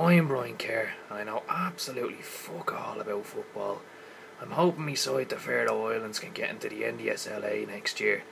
I'm Brian Kerr, and I know absolutely fuck all about football. I'm hoping me side the Faroe Islands can get into the NDSLA next year,